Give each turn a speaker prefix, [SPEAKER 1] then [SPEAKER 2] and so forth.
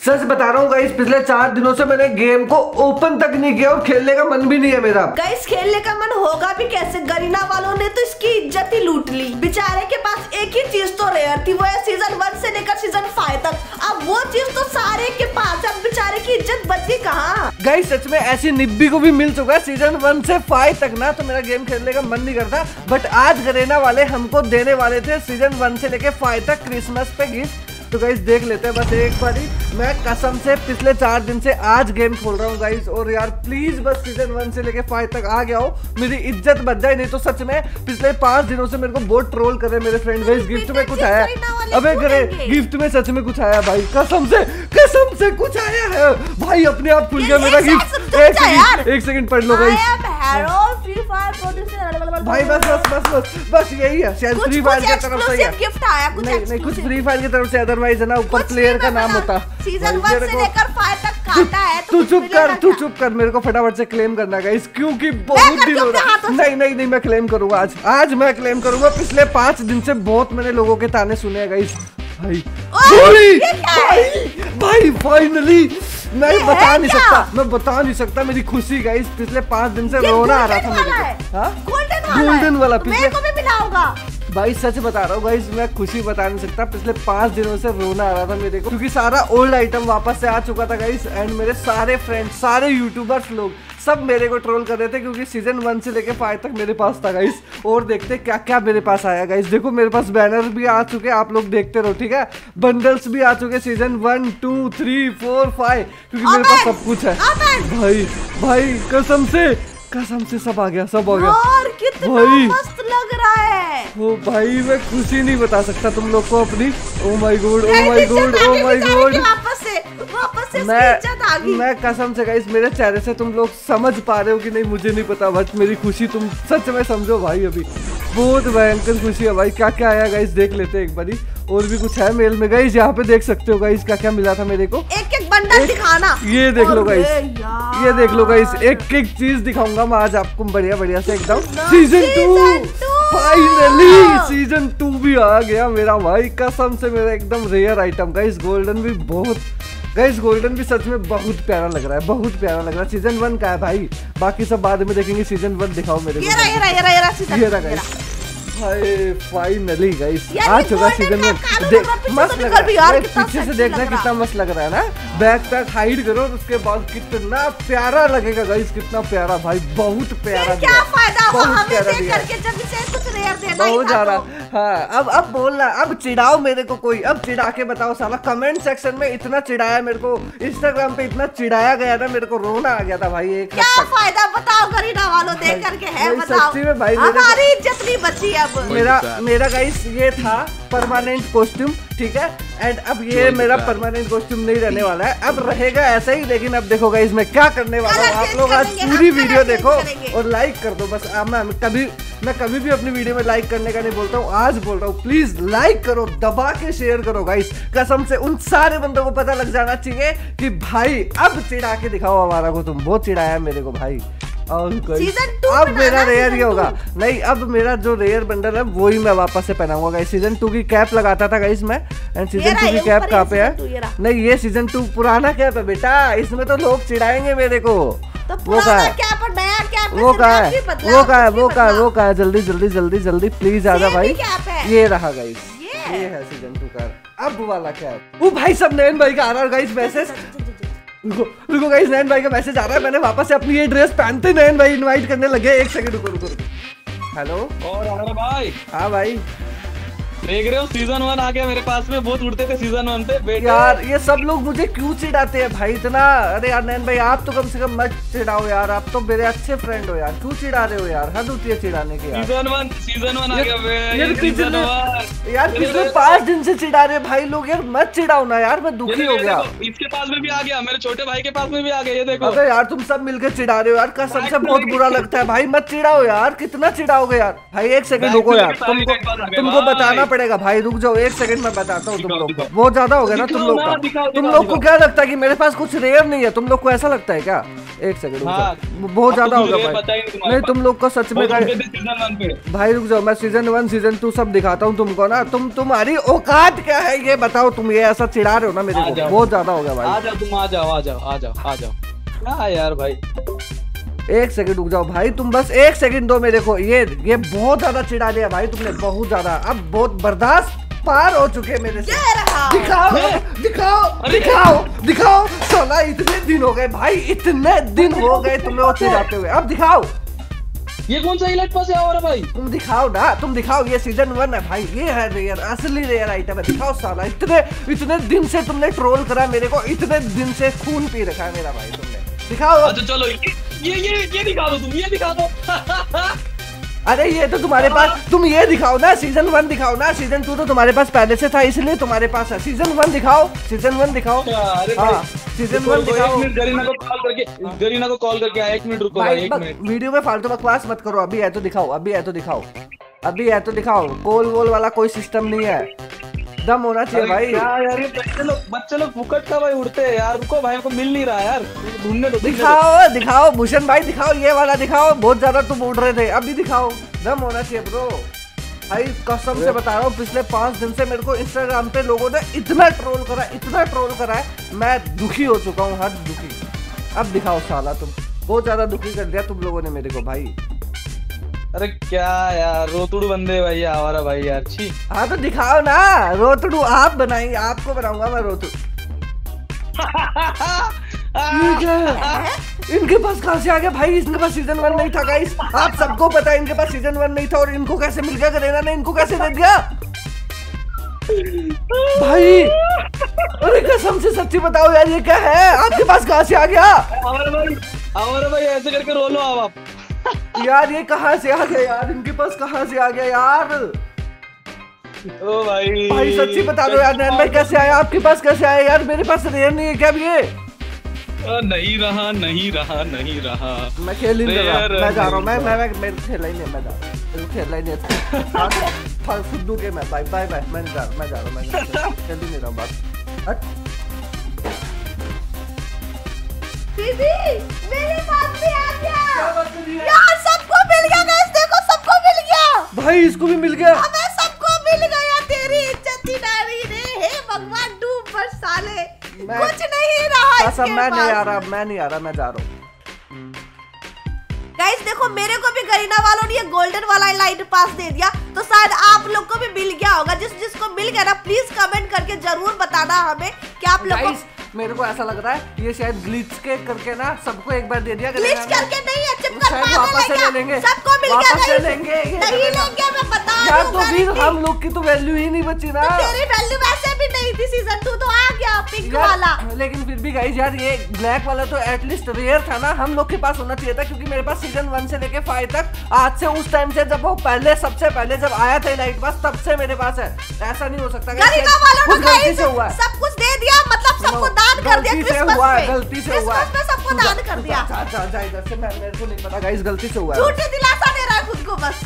[SPEAKER 1] सच बता रहा हूँ गाइस पिछले चार दिनों से मैंने गेम को ओपन तक नहीं किया और खेलने का मन भी नहीं है मेरा।
[SPEAKER 2] गाइस खेलने का मन होगा भी कैसे? गरीना वालों ने तो इसकी इज़्ज़त ही लूट ली। बेचारे के पास एक ही चीज़ तो रेयर थी वो है सीज़न वन से लेकर सीज़न फाइव तक। अब वो चीज़ तो सारे के पास है अब बेचारे की इज़्ज़त बची कहाँ?
[SPEAKER 1] गाइस सच में ऐसी निब्बी को भी मिल चुका सीज़न वन से फाइव तक ना तो मेरा गेम खेलने का मन नहीं करता। बट आज गरीना वाले हमको देने वाले थे सीज़न वन से लेके फाइव तक क्रिसमस पे गिफ्ट तो गाइस देख लेते हैं बस एक बारी। मैं कसम से पिछले चार दिन से आज गेम खोल रहा हूँ गाइस और यार प्लीज़ बस सीज़न वन से लेके फाइव तक आ गया हो। मेरी इज़्ज़त बच जाए नहीं तो सच में पिछले पाँच दिनों से मेरे को बहुत ट्रोल कर रहे मेरे फ्रेंड गाइस गिफ्ट में कुछ आया। अबे करे गिफ्ट में सच में कुछ आया भाई। कसम से कसम से कुछ आया है। भाई अपने आप खुल गया मेरा गिफ्ट एक सेकंड एक सेकंड पढ़ लो गाइस भाई बस बस बस बस बस यही है। शायद फ्री फायर की तरफ़ से
[SPEAKER 2] गिफ्ट आया कुछ
[SPEAKER 1] नहीं नहीं कुछ फ्री फायर की तरफ़ से अदरवाइज़ है ना ऊपर प्लेयर का नाम होता।
[SPEAKER 2] सीज़न 1 से लेकर 5 तक काटा है
[SPEAKER 1] तू चुप कर तू चुप कर मेरे को फटाफट से क्लेम करना गाइस क्योंकि बहुत दिन हो रहा नहीं नहीं नहीं मैं क्लेम करूँगा आज। आज मैं क्लेम करूँगा पिछले पाँच दिन से बहुत मैंने लोगों के ताने सुने हैं गाइस भाई भाई भाई फाइनली मैं बता नहीं सकता मैं बता नहीं सकता मेरी खुशी गाइस पिछले पाँच दिन से रोना आ रहा था मेरे को। गोल्डन वाला
[SPEAKER 2] पिछले को भी मिला होगा
[SPEAKER 1] भाई सच बता रहा हूँ भाई मैं खुशी बता नहीं सकता पिछले पाँच दिनों से रोना आ रहा था मेरे को क्योंकि सारा ओल्ड आइटम वापस से आ चुका था गाइस एंड मेरे सारे फ्रेंड्स सारे यूट्यूबर्स लोग सब मेरे को ट्रोल कर रहे थे क्योंकि सीज़न वन से लेके फाइव तक मेरे पास था गाइस और देखते क्या क्या मेरे पास आया गाइस देखो मेरे पास बैनर भी आ चुके आप लोग देखते रहो ठीक है? बंडल्स भी आ चुके season one two three four five क्योंकि मेरे पास सब कुछ है। भाई भाई कसम से कसम से सब आ गया सब आ गया।
[SPEAKER 2] और कितना भाई। मस्त लग रहा है।
[SPEAKER 1] ओ भाई मैं खुशी नहीं बता सकता तुम लोग को अपनी। ओ my god oh my god oh my god
[SPEAKER 2] वापस से। से
[SPEAKER 1] मैं मैं कसम से गाइस मेरे चेहरे से तुम लोग समझ पा रहे हो कि नहीं मुझे नहीं पता। बट मेरी खुशी तुम सच में समझो भाई अभी। बहुत भयंकर खुशी है भाई। क्या क्या आया गाइस देख लेते एक बारी। और भी कुछ है मेल में? गाइस यहाँ पे देख सकते हो गाइस क्या क्या मिला था मेरे को।
[SPEAKER 2] एक एक बंडल दिखाना।
[SPEAKER 1] ये देख लो गाइस ये देख लो गाइस एक एक चीज़ दिखाऊँगा मैं आज आपको बढ़िया बढ़िया से एकदम। Season two finally season two भी आ गया मेरा भाई। कसम से मेरा एकदम रेयर आइटम गाइस गोल्डन भी बहुत गाइस गोल्डन भी सच में बहुत प्यारा लग रहा है बहुत प्यारा लग रहा है। सीज़न वन का है भाई। बाकी सब बाद में देखेंगे सीज़न वन दिखाओ मेरे
[SPEAKER 2] को। ये रहा ये रहा ये रहा ये रहा
[SPEAKER 1] गाइस भाई फाइनली गाइस आ चुका सीज़न में मस्त लग रहा है। पीछे से देखना कितना मस्त लग रहा है ना। बैक पैक हाइड करो उसके बाद कितना प्यारा लगेगा गाइस कितना प्यारा भाई बहुत प्यारा
[SPEAKER 2] क्या फ़ायदा? हमें देख करके जब से कुछ रेयर देना
[SPEAKER 1] बहुत ज़्यादा। हाँ। अब अब बोलना अब चिढ़ाओ मेरे को कोई अब चिढ़ा के बताओ साला कमेंट सेक्शन में इतना चिढ़ाया मेरे को इंस्टाग्राम पे इतना चिढ़ाया गया ना मेरे को रोना आ गया था भाई एक
[SPEAKER 2] क्या फ़ायदा? बताओ गरीना वालों देख करके है बताओ। सच्ची में भाई हमारी इज़्ज़त नहीं बची अब।
[SPEAKER 1] मेरा मेरा गाइस ये था परमानेंट कॉस्ट्यूम ठीक है? एंड अब ये मेरा परमानेंट कॉस्ट्यूम नहीं रहने वाला है। अब रहेगा ऐसा ही लेकिन अब देखो गाइस मैं क्या करने वाला हूँ। आप लोग आज पूरी वीडियो देखो और लाइक कर दो। बस मैं कभी मैं कभी भी अपनी वीडियो में लाइक करने का नहीं बोलता हूँ आज बोल रहा हूँ। प्लीज़ लाइक करो दबा के शेयर करो गाइस कसम से उन सारे बंदों को पता लग जाना चाहिए कि भाई अब चिड़ा के दिखाओ हमारा को तुम। बहुत चिड़ाया मेरे को भाई। अब मेरा रेयर ही होगा। नहीं अब मेरा जो रेयर बंडल है वो ही मैं वापस से पहनाऊँगा गाइस सीज़न टू की कैप लगाता था गाइस मैं। एंड सीज़न टू की कैप कहाँ पे है? नहीं ये सीज़न टू पुराना कैप है बेटा। इसमें तो लोग चिढ़ाएँगे मेरे को।
[SPEAKER 2] तो वो कहा है?
[SPEAKER 1] वो कहा है? वो कहा है? वो कहा है? वो कहा है? जल्दी जल्दी जल्दी जल्दी प्लीज़ आजा भाई। ये रहा गाइस ये है सीज़न टू का। अब वाला कैप वो भाई सब नयन भाई का आ रहा है गाइस मैसेज रुको गाइस नैन भाई का मैसेज आ रहा है। मैंने वापस से अपनी ये ड्रेस पहनते नैन भाई इनवाइट करने लगे। एक सेकंड रुको रुको रुको। हेलो
[SPEAKER 3] और भाई।
[SPEAKER 1] हाँ भाई।
[SPEAKER 3] देख रहे हो सीज़न वन आ गया मेरे पास में बहुत उड़ते थे सीज़न वन पे।
[SPEAKER 1] बेटे यार ये सब लोग मुझे क्यों चिढ़ाते हैं भाई? इतना अरे यार नैन भाई आप तो कम से कम मत चिढ़ाओ यार आप तो मेरे अच्छे फ्रेंड हो यार। क्यों चिढ़ा रहे हो यार? हद होती है चिढ़ाने की
[SPEAKER 3] सीज़न वन सीज़न वन आ गया
[SPEAKER 1] यार पिछले पाँच दिन से चिढ़ा रहे भाई लोग यार मत चिढ़ाओ ना यार मैं दुखी हो गया।
[SPEAKER 3] इसके पास में भी आ गया मेरे छोटे भाई के पास में भी आ गया ये देखो।
[SPEAKER 1] अरे यार तुम सब मिलकर चिढ़ा रहे हो यार कसम से बहुत बुरा लगता है भाई मत चिढ़ाओ यार कितना चिढ़ाओगे यार? भाई एक सेकंड रुको यार तुमको तुमको बताना पड़ेगा भाई रुक जाओ एक सेकंड में बताता हूँ तुम लोग को। बहुत ज़्यादा हो गया ना तुम लोग का। तुम लोग को क्या लगता है कि मेरे पास कुछ रेयर नहीं है? तुम लोग को ऐसा लगता है क्या? एक सेकंड रुक
[SPEAKER 3] हाँ।
[SPEAKER 1] जाओ बहुत ज़्यादा होगा भाई।
[SPEAKER 3] नहीं।
[SPEAKER 1] तुम लोग को सच में भाई रुक जाओ मैं सीज़न वन सीज़न टू सब दिखाता हूँ तुमको ना। तुम तुम्हारी औकात क्या है? ये बताओ तुम ये ऐसा चिढ़ा रहे हो ना मेरे को? बहुत ज़्यादा हो गया भाई।
[SPEAKER 3] आ जाओ तुम आ जाओ आ जाओ आ जाओ आ जाओ। यार भाई?
[SPEAKER 1] एक सेकंड रुक जाओ भाई तुम बस एक सेकंड दो मेरे को। ये ये बहुत ज़्यादा चिढ़ा दिया भाई तुमने बहुत ज़्यादा। अब बहुत बर्दाश्त पार हो चुके मेरे से। दिखाओ दिखाओ दिखाओ दिखाओ सोना इतने दिन हो गए भाई इतने दिन हो गए तुम्हें वो चिढ़ाते हुए। अब दिखाओ।
[SPEAKER 3] ये कौन सा इलाइट पास है भाई?
[SPEAKER 1] तुम दिखाओ ना तुम दिखाओ ये सीज़न वन है भाई ये है रेयर असली रेयर आइटम है। दिखाओ साला इतने इतने दिन से तुमने ट्रोल करा मेरे को इतने दिन से खून पी रखा है मेरा भाई तुमने। दिखाओ।
[SPEAKER 3] अच्छा चलो ये ये ये दिखा दो तुम ये दिखा दो।
[SPEAKER 1] अरे ये तो तुम्हारे पास तुम ये दिखाओ ना सीज़न वन दिखाओ ना सीज़न टू तो तुम्हारे पास पहले से था इसलिए तुम्हारे पास है। सीज़न वन दिखाओ सीज़न वन दिखाओ। हाँ सीज़न वन दिखाओ।
[SPEAKER 3] गरीना को कॉल करके गरीना को कॉल करके एक मिनट रुको एक मिनट।
[SPEAKER 1] वीडियो में फालतू बकवास मत करो अभी है तो दिखाओ अभी है तो दिखाओ। अभी है तो दिखाओ कॉल वोल वाला कोई सिस्टम नहीं है। दम होना चाहिए भाई।
[SPEAKER 3] यार ये बच्चे लोग बच्चे लोग फुकट का भाई उड़ते हैं यार। रुको भाई को मिल नहीं रहा यार। ढूँढने दो
[SPEAKER 1] दिखाओ दिखाओ भूषण भाई दिखाओ ये वाला दिखाओ। बहुत ज़्यादा तुम उड़ रहे थे अभी दिखाओ। दम होना चाहिए ब्रो भाई कसम से बता रहा हूँ पिछले पाँच दिन से मेरे को इंस्टाग्राम पे लोगों ने इतना ट्रोल करा इतना ट्रोल करा है। मैं दुखी हो चुका हूँ हद दुखी। अब दिखाओ साला तुम। बहुत ज़्यादा दुखी कर दिया तुम लोगों ने मेरे को भाई।
[SPEAKER 3] अरे क्या यार रोतुड़ बंदे भाई आवारा भाई यार छी।
[SPEAKER 1] हाँ तो दिखाओ ना रोतड़ू आप बनाएँगे आपको बनाऊँगा मैं रोतड़ू? इनके पास कहाँ से आ गया भाई? इनके पास सीज़न वन नहीं था गाइस आप सबको पता है इनके पास सीज़न वन नहीं था और इनको कैसे मिल गया करेना ने इनको कैसे दे दिया? भाई अरे कसम से सच्ची बताओ यार ये क्या है? आपके पास कहाँ से आ गया?
[SPEAKER 3] आवारा भाई आवारा भाई ऐसे करके रोलो आप।
[SPEAKER 1] यार ये कहाँ से आ गया यार? इनके पास कहाँ से आ गया यार?
[SPEAKER 3] ओ भाई।
[SPEAKER 1] भाई सच्ची बता दो यार नैन भाई कैसे आया आपके पास कैसे आया यार? मेरे पास रेयर नहीं है क्या अब ये?
[SPEAKER 3] नहीं रहा नहीं रहा नहीं रहा।
[SPEAKER 1] मैं खेल ही नहीं रहा। मैं जा रहा हूँ। मैं मैं मैं खेलना ही नहीं मैं जा रहा हूँ। खेलना ही नहीं है। फल फुद्दू के मैं बाय बाय बाय मैं नहीं जा रहा मैं जा रहा हूँ मैं हूँ, खेल ही नहीं रहा हूँ बस। हट।
[SPEAKER 2] दीदी मेरे पास भी आ गया।
[SPEAKER 1] भाई इसको भी मिल गया।
[SPEAKER 2] हमें सबको मिल गया तेरी इज़्ज़त ही डाली रे हे भगवान डूब पर साले। कुछ नहीं रहा इसके
[SPEAKER 1] मैं नहीं आ रहा मैं नहीं आ रहा मैं जा रहा हूँ।
[SPEAKER 2] गाइस देखो मेरे को भी गरीना वालों ने ये गोल्डन वाला लाइट पास दे दिया तो शायद आप लोग को भी मिल गया होगा। जिस जिसको मिल गया ना प्लीज़ कमेंट करके ज़रूर बताना हमें कि आप लोग
[SPEAKER 1] गाइस मेरे को ऐसा लग रहा है ये शायद ग्लिच के करके ना सबको एक बार दे दिया
[SPEAKER 2] ग्लिच करके नहीं है
[SPEAKER 1] वापस? ले लेंगे।
[SPEAKER 2] सबको मिल गया
[SPEAKER 1] लेंगे,
[SPEAKER 2] नहीं लेंगे मैं बता
[SPEAKER 1] यार तो फिर हम लोग की तो वैल्यू ही नहीं बची ना
[SPEAKER 2] तो तेरी वैल्यू वैसे भी नहीं थी सीज़न तो पिंक वाला।
[SPEAKER 1] लेकिन फिर भी गाइस यार ये ब्लैक वाला तो एटलीस्ट रेयर था ना। हम लोग के पास होना चाहिए था क्योंकि मेरे पास सीज़न वन से लेके फाइव तक आज से उस टाइम से जब वो पहले सबसे पहले जब आया था लाइट पास तब से मेरे पास है। ऐसा नहीं हो सकता कुछ गलती से हुआ
[SPEAKER 2] सब कुछ दे दिया मतलब सबको दान कर दिया
[SPEAKER 1] गलती से हुआ गलती से हुआ
[SPEAKER 2] सबको दान कर दिया।
[SPEAKER 1] इधर से मैं मेरे को नहीं पता गाइस गलती से हुआ है।
[SPEAKER 2] झूठी दिलासा दे रहा है खुद को बस।